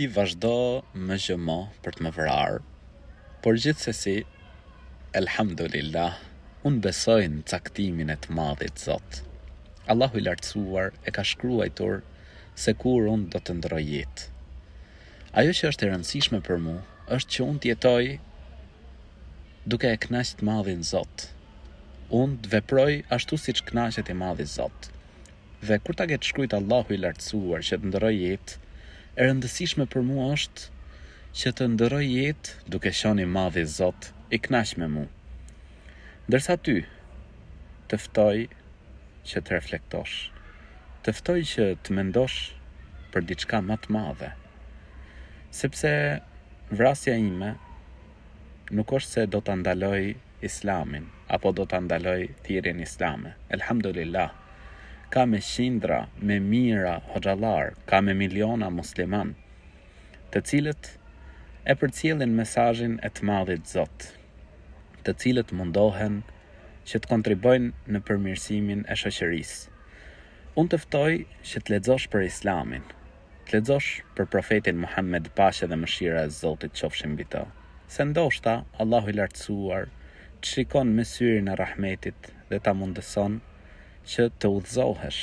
Ti vazhdo më gjurmo për të më vrarë, por gjithsesi Elhamdulilah, unë besoj në caktimin e të Madhit Zot. Allahu i Lartësuar e ka shkruajtur se kur unë do të ndrroj jetë. Ajo që është e rëndësishme për mu, është që unë të jetoj duke e kënaq të Madhin Zot. Unë të veproj ashtu siç kënaqet i Madhi Zot. dhe kur ta ketë shkrujt Allahu i lartësuar që të ndërroj jetë, e rëndësishme për mu është që të ndërroj jetë duke qenë i madhi Zot i kënaq me mu. Ndërsa ty të ftoj që të reflektosh, të ftoj që të mendosh për diçka më të madhe. Sepse vrasja ime nuk është se do ta ndaloj Islamin apo do ta ndaloj thirrjen islame. Elhamdulillah. ka me qindra, me mijëra hoxhallarë, ka me miliona muslimanë, të cilët e përcjellin mesazhin e të Madhit Zot, të cilët mundohen që të kontribojnë në përmirësimin e shoqërisë. Unë të ftoj që të lexosh për Islamin. të lexosh për Profetin Muhammed paqja dhe mëshira e Zotit qofshin mbi të, se ndoshta Allahu i Lartësuar të shikon me syrin e Rahmetit dhe ta mundëson që të udhëzohesh.